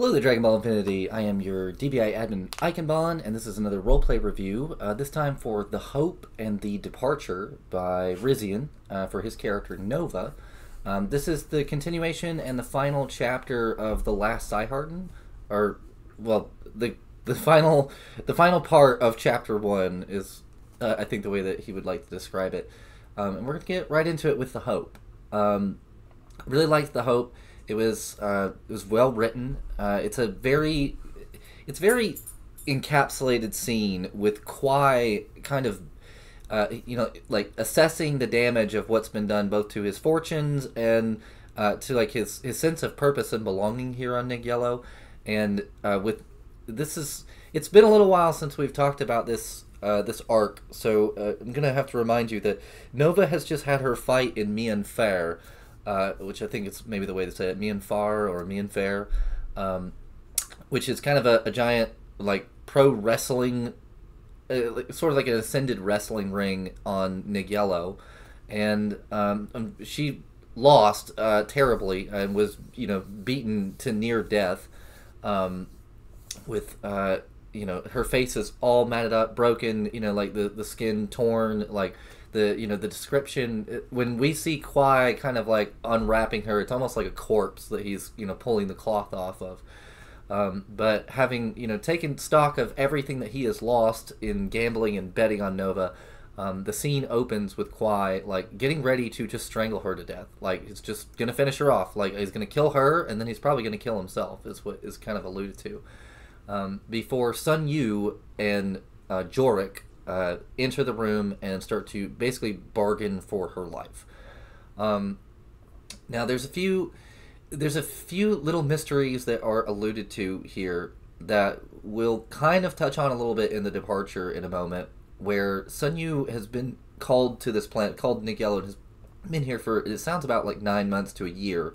Hello there, Dragon Ball Infinity. I am your DBI admin Ikenbon, and this is another roleplay review. Uh, this time for The Hope and the Departure by Rizian uh, for his character Nova. Um, this is the continuation and the final chapter of the last Saiharden, or well, the the final the final part of chapter one is uh, I think the way that he would like to describe it. Um, and we're gonna get right into it with The Hope. Um, really liked The Hope. It was uh, it was well written. Uh, it's a very it's very encapsulated scene with Kwai kind of uh, you know like assessing the damage of what's been done both to his fortunes and uh, to like his his sense of purpose and belonging here on Nigyellow. And uh, with this is it's been a little while since we've talked about this uh, this arc, so uh, I'm gonna have to remind you that Nova has just had her fight in Mian Fair uh, which I think is maybe the way to say it, Mian Far or Mian Fair, um, which is kind of a, a giant like pro wrestling, uh, sort of like an ascended wrestling ring on Nigyellow, and um, um, she lost uh, terribly and was you know beaten to near death, um, with uh, you know her face is all matted up, broken, you know like the the skin torn, like the you know the description when we see Kwai kind of like unwrapping her, it's almost like a corpse that he's you know pulling the cloth off of. Um, but having you know taken stock of everything that he has lost in gambling and betting on Nova, um, the scene opens with Kwai like getting ready to just strangle her to death. Like he's just gonna finish her off. Like he's gonna kill her and then he's probably gonna kill himself. Is what is kind of alluded to. Um, before Sun Yu and uh, Jorik uh, enter the room and start to basically bargain for her life. Um, now, there's a few there's a few little mysteries that are alluded to here that we'll kind of touch on a little bit in the departure in a moment, where Sun Yu has been called to this planet, called Nigyellow, and has been here for it sounds about like nine months to a year,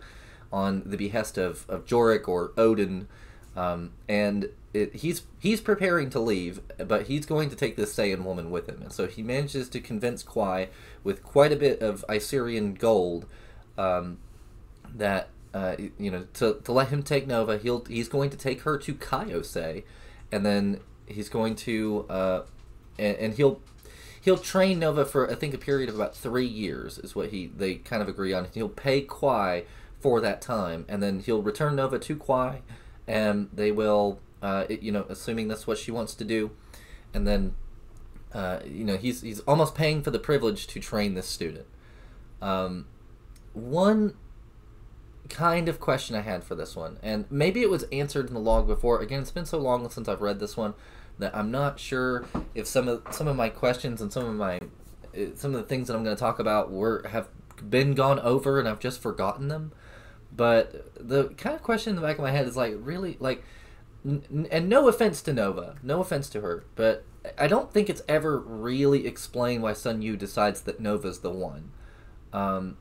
on the behest of of Jorik or Odin, um, and it, he's he's preparing to leave, but he's going to take this Saiyan woman with him, and so he manages to convince Kwai with quite a bit of Iserian gold um, that uh, you know to, to let him take Nova. He'll he's going to take her to Kaiosei, and then he's going to uh, and, and he'll he'll train Nova for I think a period of about three years is what he they kind of agree on. He'll pay Kwai for that time, and then he'll return Nova to Kwai, and they will uh, it, you know, assuming that's what she wants to do, and then, uh, you know, he's he's almost paying for the privilege to train this student. Um, one kind of question I had for this one, and maybe it was answered in the log before. Again, it's been so long since I've read this one that I'm not sure if some of some of my questions and some of my uh, some of the things that I'm going to talk about were have been gone over and I've just forgotten them. But the kind of question in the back of my head is like, really, like, and no offense to Nova, no offense to her, but I don't think it's ever really explained why Sun Yu decides that Nova's the one. Um,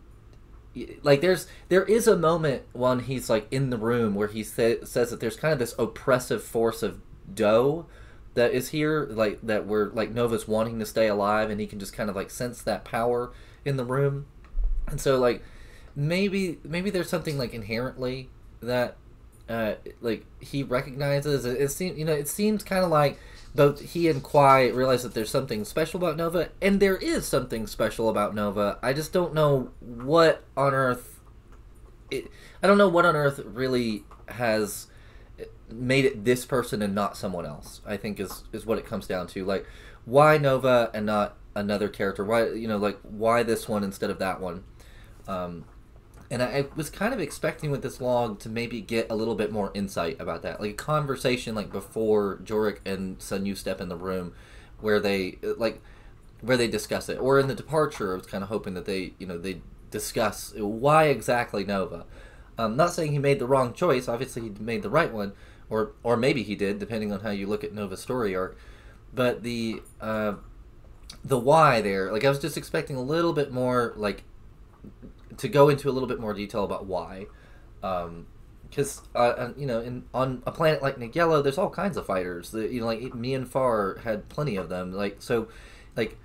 like there's there is a moment when he's like in the room where he say, says that there's kind of this oppressive force of Do that is here, like that we're like Nova's wanting to stay alive, and he can just kind of like sense that power in the room, and so like maybe maybe there's something like inherently that uh, like he recognizes it, it seems you know it seems kind of like both he and Kwai realize that there's something special about Nova, and there is something special about Nova. I just don't know what on earth. It, I don't know what on earth really has made it this person and not someone else. I think is is what it comes down to. Like, why Nova and not another character? Why you know like why this one instead of that one? Um, and I, was kind of expecting with this log to maybe get a little bit more insight about that, like a conversation like before Jorik and Sun Yu step in the room, where they like where they discuss it, or in the departure. I was kind of hoping that they you know they discuss why exactly Nova. I'm not saying he made the wrong choice. Obviously, he made the right one, or or maybe he did, depending on how you look at Nova's story arc. But the uh, the why there, like I was just expecting a little bit more like to go into a little bit more detail about why, because um, uh, you know, in on a planet like Nigyellow, there's all kinds of fighters. The, you know, like Mian Far had plenty of them. Like so, like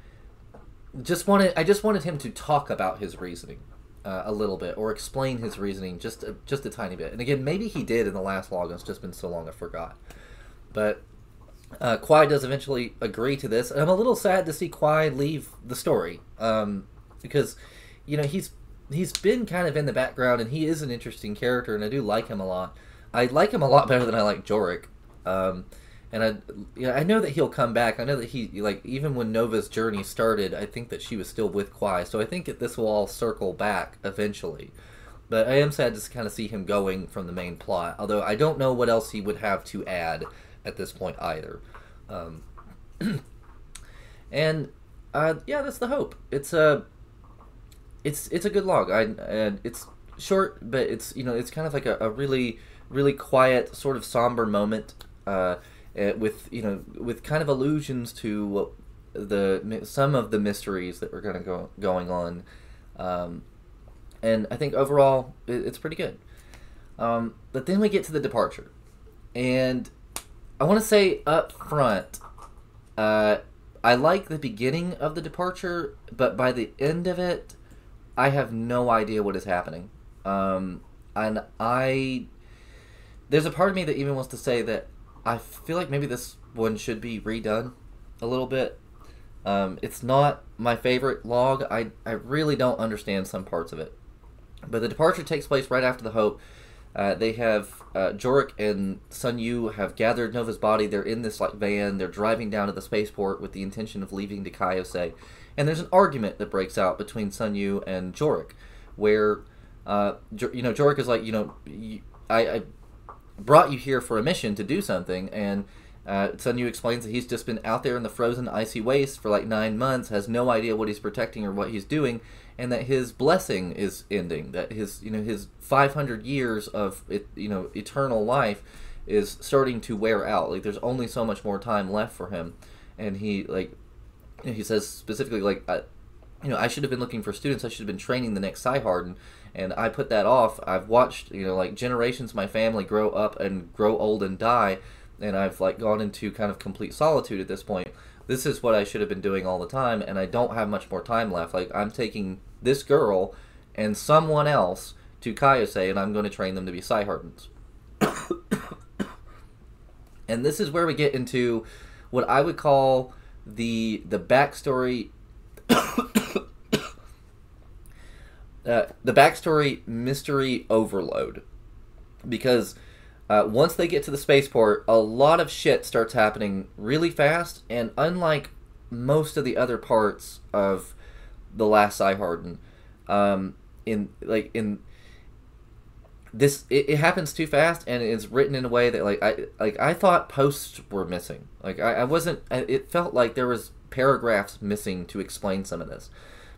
just wanted I just wanted him to talk about his reasoning. uh, a little bit or explain his reasoning just a, just a tiny bit. And again, maybe he did in the last log. It's just been so long I forgot. But uh, Kwai does eventually agree to this, and I'm a little sad to see Kwai leave the story um, because you know he's he's been kind of in the background and he is an interesting character, and I do like him a lot. I like him a lot better than I like Jorik. Um, and I, you know, I know that he'll come back. I know that he, like, even when Nova's journey started, I think that she was still with Kwai. So I think that this will all circle back eventually. But I am sad to kind of see him going from the main plot. Although I don't know what else he would have to add at this point either. Um, and uh, yeah, that's the hope. It's a, it's it's a good log. I and it's short, but it's you know it's kind of like a, a really really quiet, sort of somber moment. Uh, uh, with you know with kind of allusions to the some of the mysteries that were going to go going on, um, and I think overall it, it's pretty good. Um, but then we get to the departure, and I want to say up front, uh, I like the beginning of the departure, but by the end of it, I have no idea what is happening. Um, and I, there's a part of me that even wants to say that I feel like maybe this one should be redone a little bit. Um, it's not my favorite log. I, I really don't understand some parts of it. But the departure takes place right after the Hope. Uh, they have uh, Jorik and Sun Yu have gathered Nova's body. They're in this like van. They're driving down to the spaceport with the intention of leaving to Kaiose. And there's an argument that breaks out between Sun Yu and Jorik, where uh, you know Jorik is like, you know, I, I brought you here for a mission to do something, and uh, Sun Yu explains that he's just been out there in the frozen, icy waste for like nine months, has no idea what he's protecting or what he's doing, and that his blessing is ending. That his, you know, his 500 years of, you know, eternal life is starting to wear out. Like there's only so much more time left for him, and he like, he says specifically like, I, you know, I should have been looking for students. I should have been training the next Psi-Harden and I put that off. I've watched, you know, like generations of my family grow up and grow old and die, and I've like gone into kind of complete solitude at this point. This is what I should have been doing all the time, and I don't have much more time left. Like I'm taking this girl and someone else to Kaiose, and I'm going to train them to be Psi-Hardens. and this is where we get into what I would call the the backstory uh, the backstory mystery overload. Because uh, once they get to the spaceport, a lot of shit starts happening really fast, and unlike most of the other parts of the last Psi-Harden, um, in like in this it, it, happens too fast and it's written in a way that like I like I thought posts were missing. Like I, I wasn't. It felt like there was paragraphs missing to explain some of this.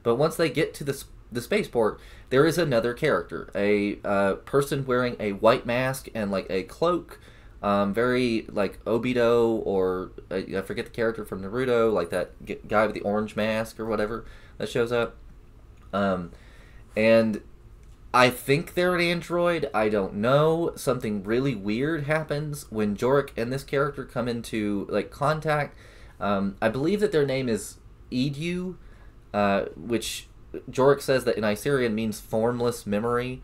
But once they get to the the spaceport, there is another character, a uh, person wearing a white mask and like a cloak, um, very like Obito or uh, I forget the character from Naruto, like that guy with the orange mask or whatever that shows up. Um, and I think they're an android. I don't know. Something really weird happens when Jorik and this character come into like contact. Um, I believe that their name is Edu, uh, which Jorik says that in Icerian means formless memory.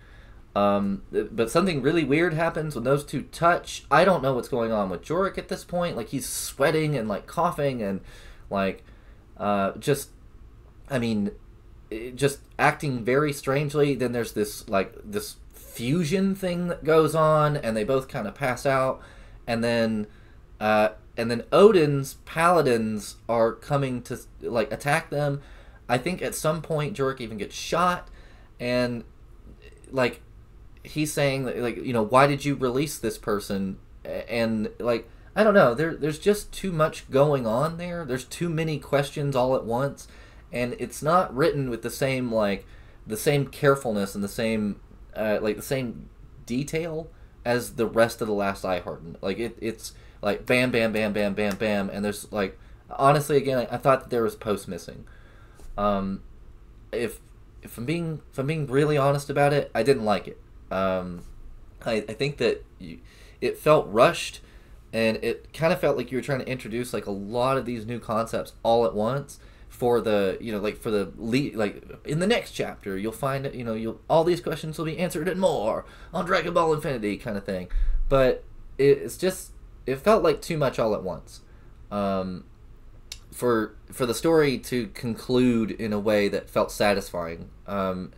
Um, but something really weird happens when those two touch. I don't know what's going on with Jorik at this point. Like he's sweating and like coughing and like uh, just, I mean, just acting very strangely. Then there's this like this fusion thing that goes on, and they both kind of pass out, and then. Uh, and then Odin's paladins are coming to like attack them, I think at some point Jorik even gets shot, and like he's saying like you know why did you release this person? And like I don't know. There there's just too much going on there. There's too many questions all at once and it's not written with the same like the same carefulness and the same uh, like the same detail as the rest of the last Psi-Harden like it it's like bam bam bam bam bam bam and there's like honestly again I, I thought that there was post missing um, if if I'm being if I'm being really honest about it, I didn't like it. Um, I, I think that you, it felt rushed, and it kind of felt like you were trying to introduce like a lot of these new concepts all at once for the you know like for the lead like in the next chapter you'll find you know you'll all these questions will be answered and more on Dragon Ball Infinity kind of thing, but it's just it felt like too much all at once. Um, for for the story to conclude in a way that felt satisfying. Um,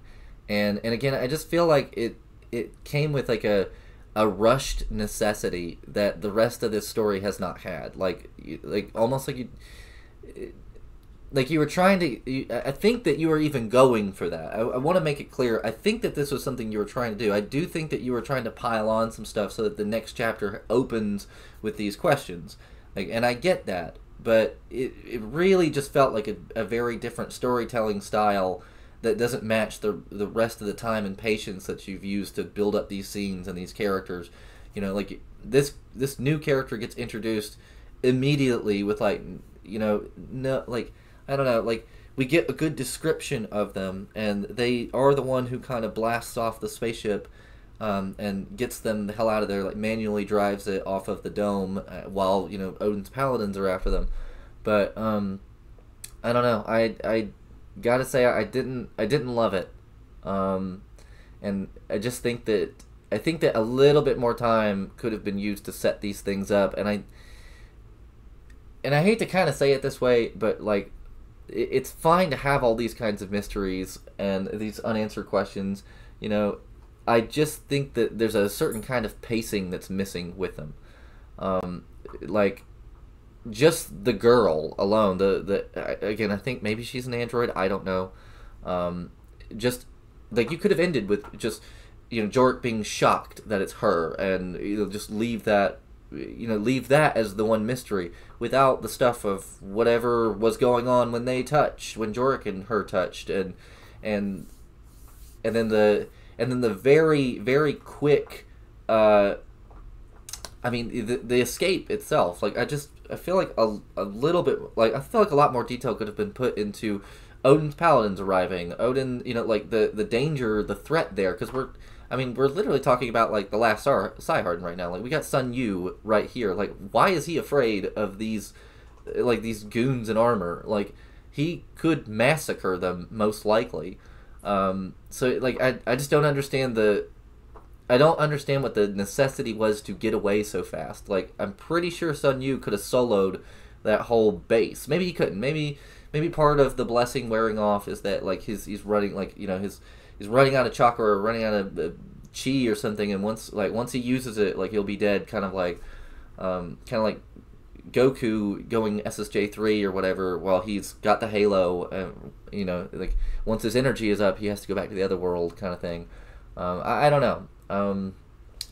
and and again, I just feel like it it came with like a a rushed necessity that the rest of this story has not had. Like like almost like you. Like you were trying to i think that you were even going for that. I, I want to make it clear i think that this was something you were trying to do. I do think that you were trying to pile on some stuff so that the next chapter opens with these questions. Like and i get that but it, it really just felt like a, a very different storytelling style that doesn't match the the rest of the time and patience that you've used to build up these scenes and these characters. You know, like this this new character gets introduced immediately with like you know no like I don't know like we get a good description of them and they are the one who kind of blasts off the spaceship um, and gets them the hell out of there like manually drives it off of the dome uh, while you know Odin's paladins are after them. But um, I don't know I I gotta say I didn't I didn't love it, um, and I just think that I think that a little bit more time could have been used to set these things up, and I and I hate to kind of say it this way, but like it's fine to have all these kinds of mysteries and these unanswered questions. You know, I just think that there's a certain kind of pacing that's missing with them. Um, like just the girl alone, the the again, I think maybe she's an android. I don't know. Um, just like you could have ended with just you know Jorik being shocked that it's her, and you know just leave that you know leave that as the one mystery without the stuff of whatever was going on when they touched, when Jorik and her touched, and and and then the and then the very very quick. Uh, I mean the the escape itself. Like I just I feel like a, a little bit like I feel like a lot more detail could have been put into Odin's paladins arriving. Odin, you know, like the the danger, the threat there, because we're. I mean, we're literally talking about like the last Sar- Psi-Harden right now. Like we got Sun Yu right here. Like, why is he afraid of these, like these goons in armor? Like, he could massacre them most likely. Um, so like, I I just don't understand the I don't understand what the necessity was to get away so fast. Like I'm pretty sure Sun Yu could have soloed that whole base. Maybe he couldn't. Maybe maybe part of the blessing wearing off is that like his he's running like you know his he's running out of chakra or running out of uh, chi or something, and once like once he uses it, like he'll be dead. Kind of like um, kind of like Goku going SSJ three or whatever while he's got the Halo. Uh, you know, like once his energy is up, he has to go back to the other world, kind of thing. Um, I, I don't know. Um,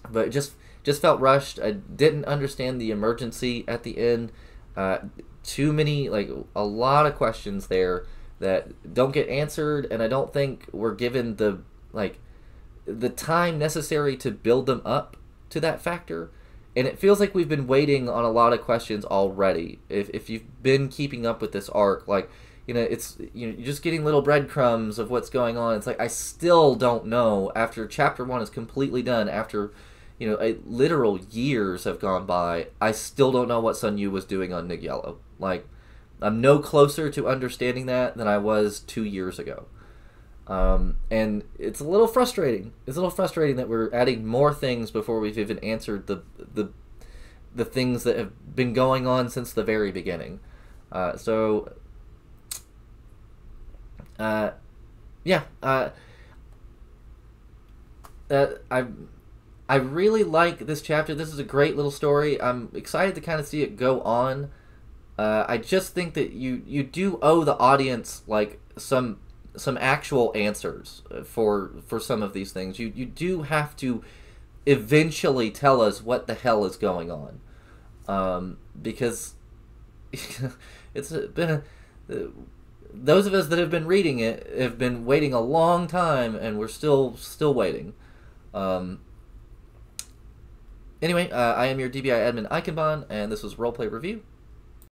but just just felt rushed. I didn't understand the emergency at the end. Uh, too many, like a lot of questions there that don't get answered, and I don't think we're given the like the time necessary to build them up to that factor. And it feels like we've been waiting on a lot of questions already. If, if you've been keeping up with this arc, like you know, it's you know, you're just getting little breadcrumbs of what's going on. It's like I still don't know after chapter one is completely done. After you know, a, literal years have gone by. I still don't know what Sun Yu was doing on Nigyello. Like, I'm no closer to understanding that than I was two years ago. Um, and it's a little frustrating. It's a little frustrating that we're adding more things before we've even answered the the the things that have been going on since the very beginning. Uh, so uh, yeah, uh, uh, I I really like this chapter. This is a great little story. I'm excited to kind of see it go on. Uh, I just think that you you do owe the audience like some some actual answers for for some of these things. You you do have to eventually tell us what the hell is going on, um, because it's been a, those of us that have been reading it have been waiting a long time, and we're still still waiting. Um, anyway, uh, I am your DBI admin Ikenbon, and this was Roleplay Review.